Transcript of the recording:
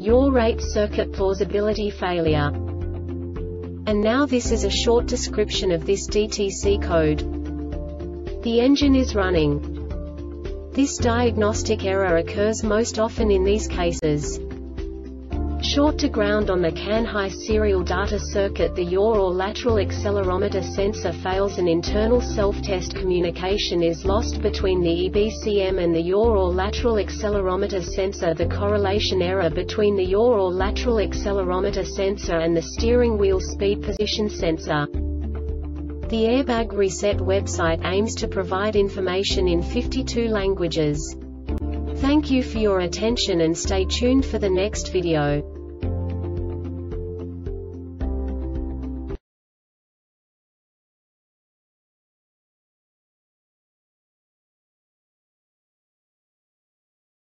yaw rate circuit plausibility failure. And now this is a short description of this DTC code. The engine is running. This diagnostic error occurs most often in these cases. Short to ground on the CAN-high serial data circuit the yaw or lateral accelerometer sensor fails and internal self-test communication is lost between the EBCM and the yaw or lateral accelerometer sensor the correlation error between the yaw or lateral accelerometer sensor and the steering wheel speed position sensor. The Airbag Reset website aims to provide information in 52 languages. Thank you for your attention and stay tuned for the next video.